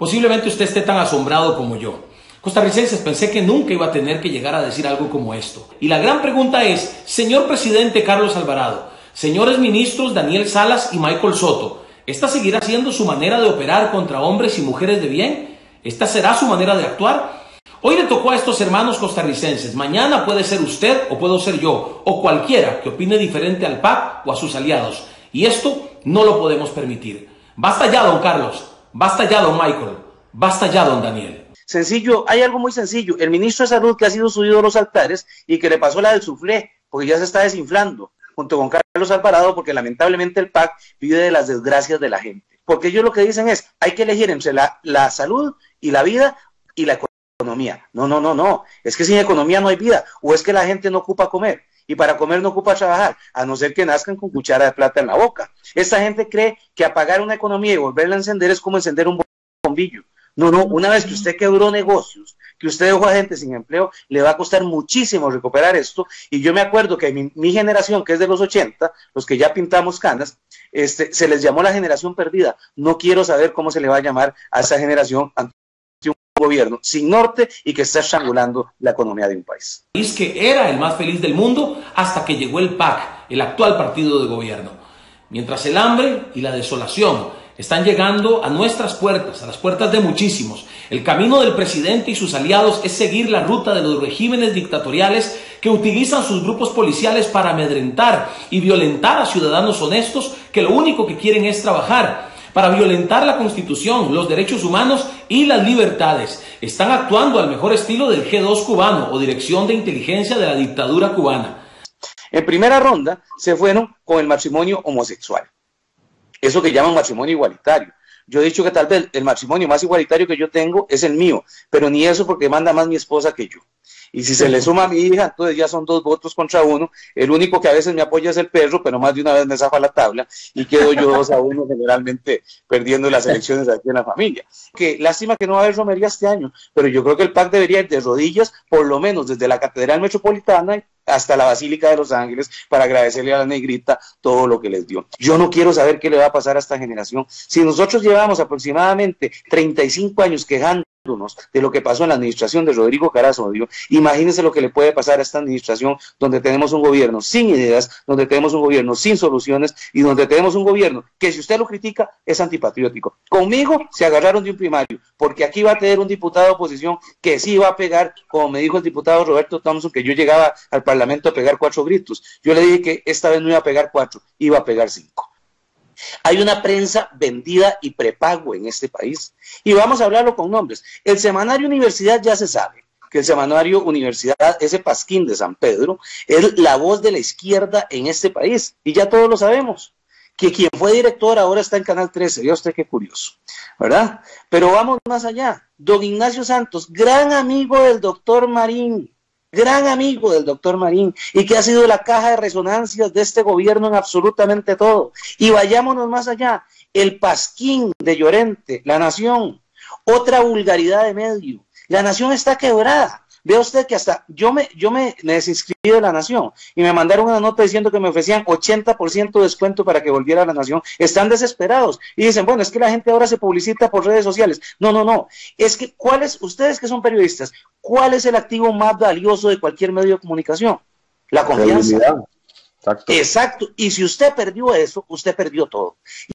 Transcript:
Posiblemente usted esté tan asombrado como yo. Costarricenses, pensé que nunca iba a tener que llegar a decir algo como esto. Y la gran pregunta es, señor presidente Carlos Alvarado, señores ministros Daniel Salas y Michael Soto, ¿esta seguirá siendo su manera de operar contra hombres y mujeres de bien? ¿Esta será su manera de actuar? Hoy le tocó a estos hermanos costarricenses, mañana puede ser usted o puedo ser yo, o cualquiera que opine diferente al PAC o a sus aliados. Y esto no lo podemos permitir. Basta ya, don Carlos, basta ya, don Michael, basta ya, don Daniel. Sencillo, hay algo muy sencillo. El ministro de Salud que ha sido subido a los altares y que le pasó la del suflé, porque ya se está desinflando, junto con Carlos Alvarado, porque lamentablemente el PAC vive de las desgracias de la gente. Porque ellos lo que dicen es, hay que elegir entre la, la salud y la vida y la economía. No, no, no, no. Es que sin economía no hay vida. O es que la gente no ocupa comer. Y para comer no ocupa trabajar, a no ser que nazcan con cuchara de plata en la boca. Esta gente cree que apagar una economía y volverla a encender es como encender un bombillo. No, no, una vez que usted quebró negocios, que usted dejó a gente sin empleo, le va a costar muchísimo recuperar esto. Y yo me acuerdo que mi, mi generación, que es de los 80, los que ya pintamos canas, este, se les llamó la generación perdida. No quiero saber cómo se le va a llamar a esa generación gobierno sin norte y que está estrangulando la economía de un país. País que era el más feliz del mundo hasta que llegó el PAC, el actual partido de gobierno. Mientras el hambre y la desolación están llegando a nuestras puertas, a las puertas de muchísimos. El camino del presidente y sus aliados es seguir la ruta de los regímenes dictatoriales que utilizan sus grupos policiales para amedrentar y violentar a ciudadanos honestos que lo único que quieren es trabajar, para violentar la constitución, los derechos humanos y las libertades. Están actuando al mejor estilo del G2 cubano o Dirección de Inteligencia de la dictadura cubana. En primera ronda se fueron con el matrimonio homosexual eso que llaman matrimonio igualitario. Yo he dicho que tal vez el matrimonio más igualitario que yo tengo es el mío, pero ni eso porque manda más mi esposa que yo. Y si se le suma a mi hija, entonces ya son dos votos contra uno. El único que a veces me apoya es el perro, pero más de una vez me zafa la tabla y quedo yo dos a uno generalmente perdiendo las elecciones aquí en la familia. Que lástima que no va a haber romería este año, pero yo creo que el PAC debería ir de rodillas, por lo menos desde la Catedral Metropolitana hasta la Basílica de Los Ángeles para agradecerle a la negrita todo lo que les dio. Yo no quiero saber qué le va a pasar a esta generación. Si nosotros llevamos aproximadamente 35 años quejando de lo que pasó en la administración de Rodrigo Carazo, imagínense lo que le puede pasar a esta administración donde tenemos un gobierno sin ideas, donde tenemos un gobierno sin soluciones y donde tenemos un gobierno que si usted lo critica es antipatriótico. Conmigo se agarraron de un primario, porque aquí va a tener un diputado de oposición que sí va a pegar, como me dijo el diputado Roberto Thompson, que yo llegaba al Parlamento a pegar cuatro gritos. Yo le dije que esta vez no iba a pegar cuatro, iba a pegar cinco. Hay una prensa vendida y prepago en este país. Y vamos a hablarlo con nombres. El semanario Universidad ya se sabe que el semanario Universidad, ese pasquín de San Pedro, es la voz de la izquierda en este país. Y ya todos lo sabemos. Que quien fue director ahora está en Canal 13. Vea usted qué curioso, ¿verdad? Pero vamos más allá. Don Ignacio Santos, gran amigo del doctor Marín, gran amigo del doctor Marín y que ha sido la caja de resonancias de este gobierno en absolutamente todo. Y vayámonos más allá, el pasquín de Llorente, la nación, otra vulgaridad de medio. La nación está quebrada. Vea usted que hasta yo me, yo me, desinscribí de la Nación y me mandaron una nota diciendo que me ofrecían 80% de descuento para que volviera a la Nación. Están desesperados y dicen, bueno, es que la gente ahora se publicita por redes sociales. No, no, no. Es que, ¿cuáles, ustedes que son periodistas, cuál es el activo más valioso de cualquier medio de comunicación? La confianza. Exacto. Exacto. Y si usted perdió eso, usted perdió todo.